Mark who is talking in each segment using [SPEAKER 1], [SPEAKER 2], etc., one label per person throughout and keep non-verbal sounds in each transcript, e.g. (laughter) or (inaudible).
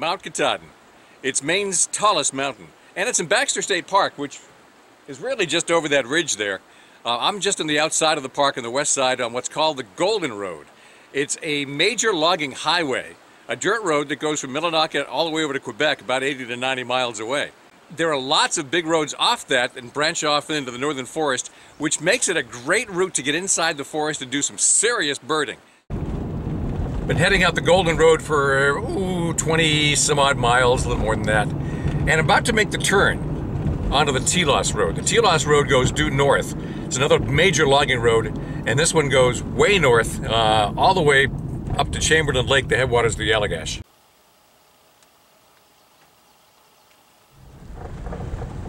[SPEAKER 1] Mount Katahdin. It's Maine's tallest mountain. And it's in Baxter State Park, which is really just over that ridge there. Uh, I'm just on the outside of the park on the west side on what's called the Golden Road. It's a major logging highway, a dirt road that goes from Millinocket all the way over to Quebec, about 80 to 90 miles away. There are lots of big roads off that and branch off into the northern forest, which makes it a great route to get inside the forest and do some serious birding. Been heading out the Golden Road for ooh, 20 some odd miles, a little more than that, and about to make the turn onto the Telos Road. The Telos Road goes due north. It's another major logging road, and this one goes way north, uh, all the way up to Chamberlain Lake, the headwaters of the Allagash.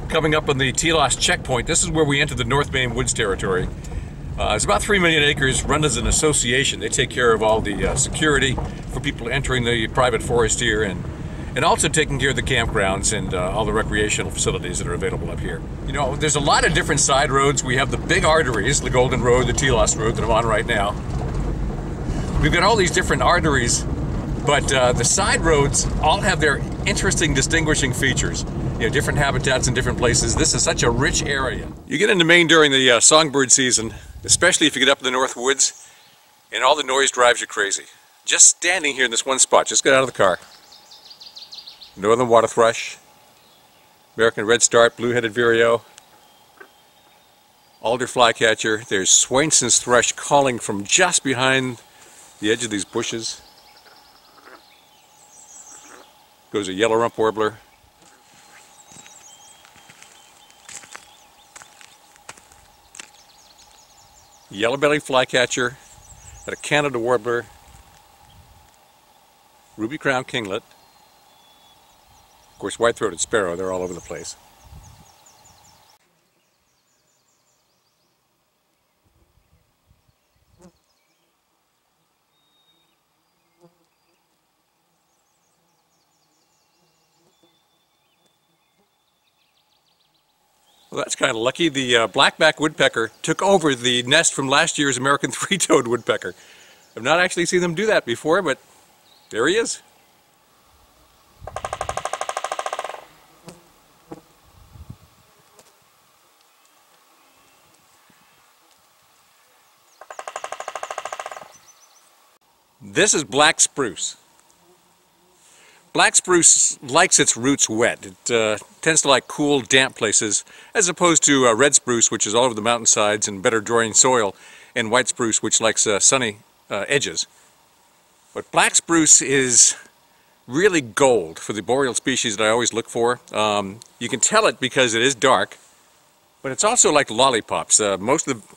[SPEAKER 1] Coming up on the Telos checkpoint, this is where we enter the North Maine Woods Territory. Uh, it's about 3 million acres, run as an association. They take care of all the uh, security for people entering the private forest here and, and also taking care of the campgrounds and uh, all the recreational facilities that are available up here. You know, there's a lot of different side roads. We have the big arteries, the Golden Road, the Telos Road that I'm on right now. We've got all these different arteries, but uh, the side roads all have their interesting distinguishing features you know, different habitats in different places. This is such a rich area. You get into Maine during the uh, songbird season, especially if you get up in the North Woods, and all the noise drives you crazy. Just standing here in this one spot, just get out of the car. Northern water thrush, American redstart, blue-headed vireo, alder flycatcher. There's Swainson's thrush calling from just behind the edge of these bushes. Goes a yellow rump warbler. Yellow-bellied flycatcher, a Canada warbler, ruby crown kinglet, of course white-throated sparrow, they're all over the place. Well, that's kind of lucky. The uh, blackback woodpecker took over the nest from last year's American (laughs) three-toed woodpecker. I've not actually seen them do that before, but there he is. This is black spruce. Black spruce likes its roots wet. It uh, tends to like cool, damp places, as opposed to uh, red spruce, which is all over the mountainsides and better drawing soil, and white spruce, which likes uh, sunny uh, edges. But black spruce is really gold for the boreal species that I always look for. Um, you can tell it because it is dark, but it's also like lollipops. Uh, most of the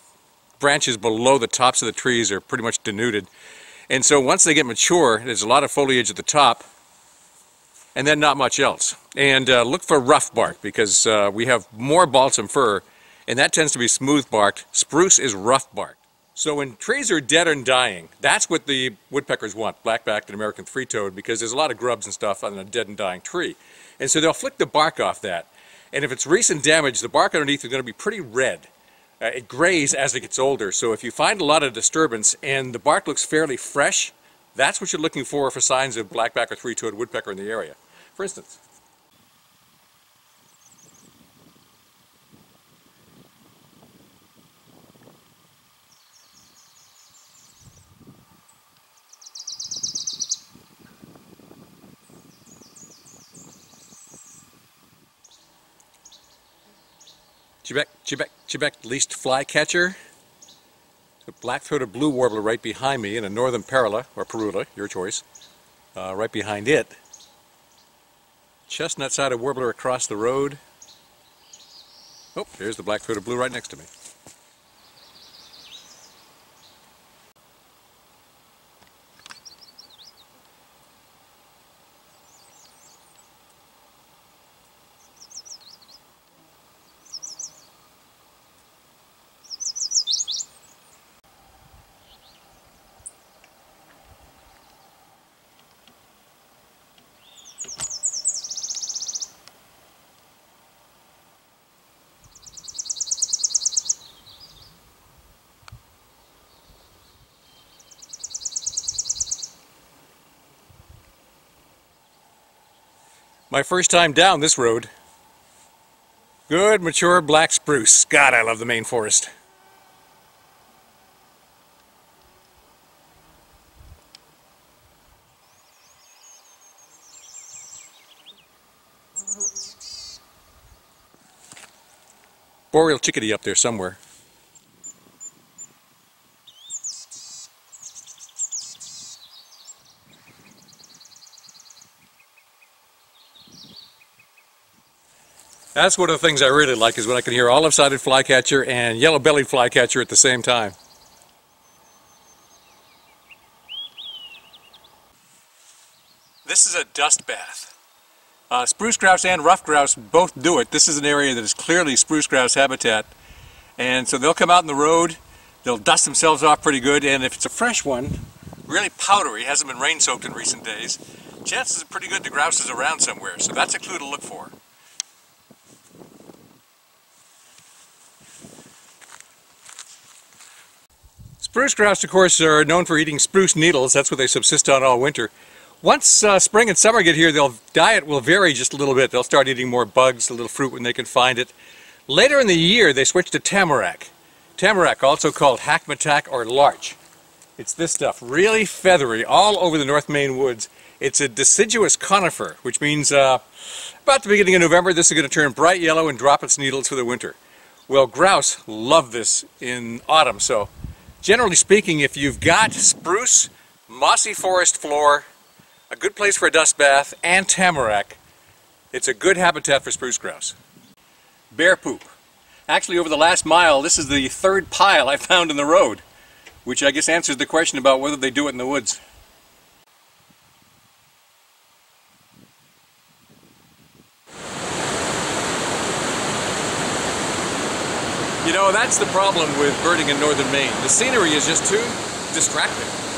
[SPEAKER 1] branches below the tops of the trees are pretty much denuded. And so once they get mature, there's a lot of foliage at the top, and then not much else. And uh, look for rough bark because uh, we have more balsam fir and that tends to be smooth barked. Spruce is rough barked. So when trees are dead and dying, that's what the woodpeckers want, black-backed and American three-toed, because there's a lot of grubs and stuff on a dead and dying tree. And so they'll flick the bark off that. And if it's recent damage, the bark underneath is going to be pretty red. Uh, it grays as it gets older. So if you find a lot of disturbance and the bark looks fairly fresh, that's what you're looking for for signs of blackback or three-toed woodpecker in the area. For instance, Chebec, Chebec, Chebec least flycatcher. A black-throated blue warbler right behind me and a northern parula, or parula, your choice, uh, right behind it chestnut-sided warbler across the road. Oh, there's the black-throated blue right next to me. My first time down this road. Good, mature black spruce. God, I love the Maine forest. Boreal chickadee up there somewhere. That's one of the things I really like is when I can hear olive-sided flycatcher and yellow-bellied flycatcher at the same time. This is a dust bath. Uh, spruce grouse and ruffed grouse both do it. This is an area that is clearly spruce grouse habitat. And so they'll come out in the road, they'll dust themselves off pretty good, and if it's a fresh one, really powdery, hasn't been rain soaked in recent days, chances are pretty good the grouse is around somewhere. So that's a clue to look for. Spruce grouse, of course, are known for eating spruce needles. That's what they subsist on all winter. Once uh, spring and summer get here, their diet will vary just a little bit. They'll start eating more bugs, a little fruit when they can find it. Later in the year, they switch to tamarack. Tamarack, also called hackmatack or larch. It's this stuff, really feathery, all over the North Maine woods. It's a deciduous conifer, which means uh, about the beginning of November, this is going to turn bright yellow and drop its needles for the winter. Well, grouse love this in autumn, so Generally speaking, if you've got spruce, mossy forest floor, a good place for a dust bath, and tamarack, it's a good habitat for spruce grouse. Bear poop. Actually, over the last mile, this is the third pile I found in the road, which I guess answers the question about whether they do it in the woods. You know, that's the problem with birding in northern Maine. The scenery is just too distracting.